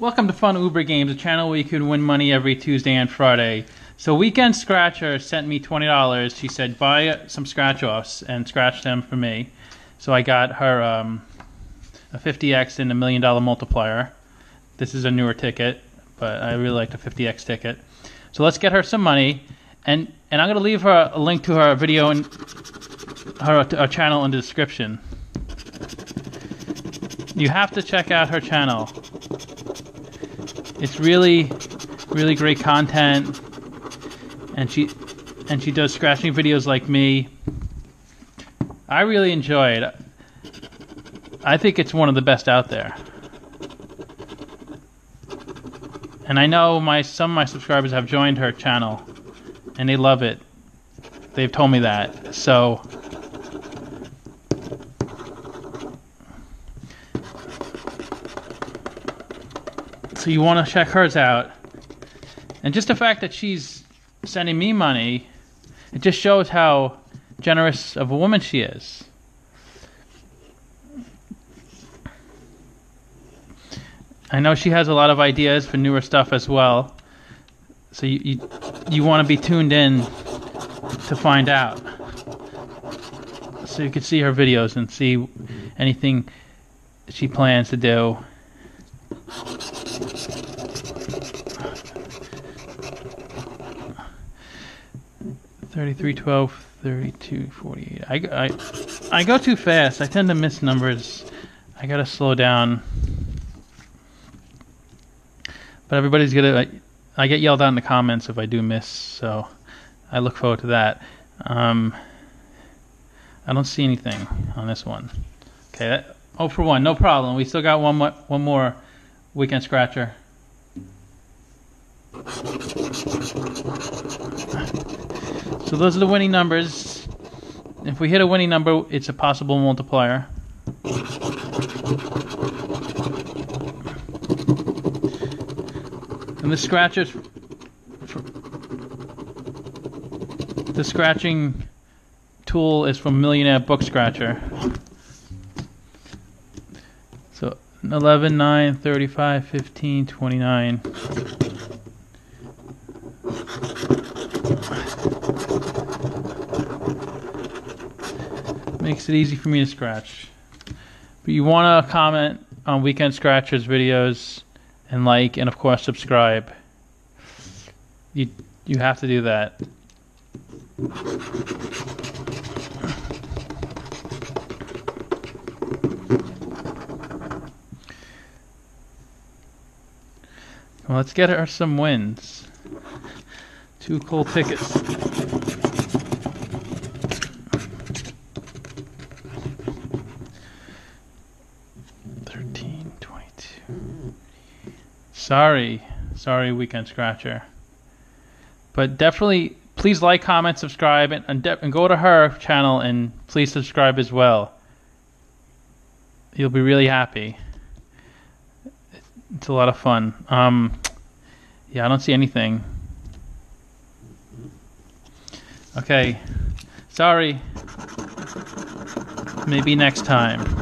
Welcome to Fun Uber Games, a channel where you can win money every Tuesday and Friday. So Weekend Scratcher sent me twenty dollars. She said buy some scratch offs and scratch them for me. So I got her um, a 50x and a million dollar multiplier. This is a newer ticket, but I really like the 50x ticket. So let's get her some money, and and I'm gonna leave her a link to her video and her, her channel in the description. You have to check out her channel. It's really, really great content, and she and she does scratching videos like me. I really enjoy it. I think it's one of the best out there. And I know my some of my subscribers have joined her channel and they love it. They've told me that. So So you want to check hers out. And just the fact that she's sending me money, it just shows how generous of a woman she is. I know she has a lot of ideas for newer stuff as well. So you you, you want to be tuned in to find out. So you can see her videos and see anything she plans to do. Thirty-three, twelve, thirty-two, forty-eight. I, I, I go too fast. I tend to miss numbers. I gotta slow down. But everybody's gonna. I get yelled out in the comments if I do miss, so I look forward to that. Um, I don't see anything on this one. Okay, that, oh for one, no problem. We still got one more, one more weekend scratcher. So those are the winning numbers. If we hit a winning number, it's a possible multiplier. And the scratchers, the scratching tool is from Millionaire Book Scratcher. So 11, 9, 35, 15, 29. Makes it easy for me to scratch. But you want to comment on Weekend Scratchers videos and like and of course subscribe. You you have to do that. Well, let's get her some wins. Two cool tickets. Sorry, sorry, Weekend Scratcher. But definitely, please like, comment, subscribe, and, and, and go to her channel and please subscribe as well. You'll be really happy. It's a lot of fun. Um, yeah, I don't see anything. Okay, sorry. Maybe next time.